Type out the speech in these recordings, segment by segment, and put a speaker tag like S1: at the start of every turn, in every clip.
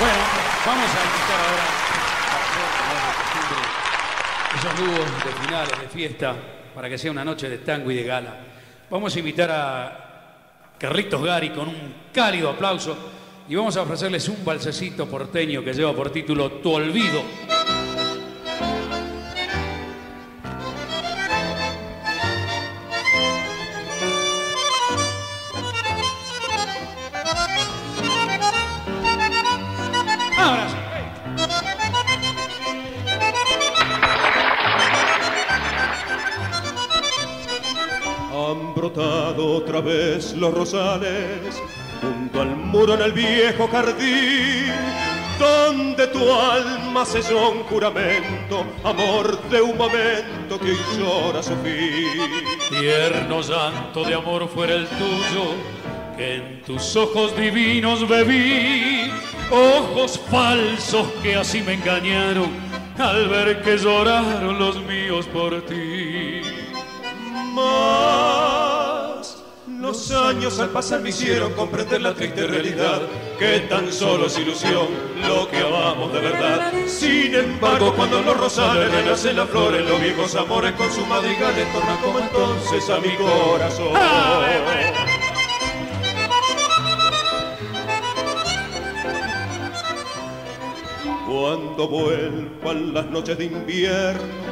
S1: Vamos a invitar ahora esos dúos de finales, de fiesta, para que sea una noche de tango y de gala. Vamos a invitar a Carlitos Gari con un cálido aplauso y vamos a ofrecerles un balsecito porteño que lleva por título Tu Olvido.
S2: Han brotado otra vez los rosales junto al muro en el viejo jardín, donde tu alma selló un juramento, amor de un momento que llora su fin.
S1: Tierno llanto de amor fuera el tuyo, que en tus ojos divinos bebí, ojos falsos que así me engañaron al ver que lloraron los míos por ti.
S2: Los años al pasar me hicieron comprender la triste realidad que tan solo es ilusión lo que amamos de verdad. Sin embargo, cuando los rosales renacen las flores, los viejos amores con su madrigales tornan como entonces a mi corazón. Cuando vuelvan las noches de invierno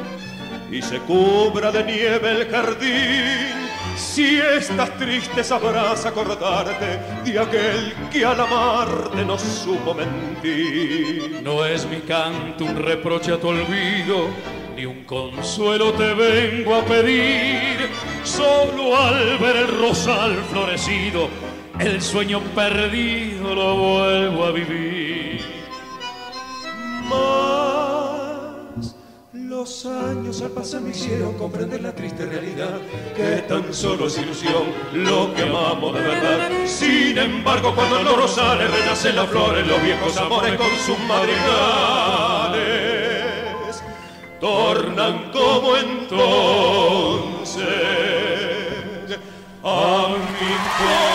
S2: y se cubra de nieve el jardín. Si estás triste sabrás acordarte de aquel que al amarte no supo mentir.
S1: No es mi canto un reproche a tu olvido, ni un consuelo te vengo a pedir. Solo al ver el rosal florecido, el sueño perdido lo vuelvo a vivir.
S2: años al pasar me hicieron comprender la triste realidad que tan solo es ilusión lo que amamos de verdad. Sin embargo, cuando el oro sale, renacen las flores, los viejos amores con sus madrigales tornan como entonces a mi corazón.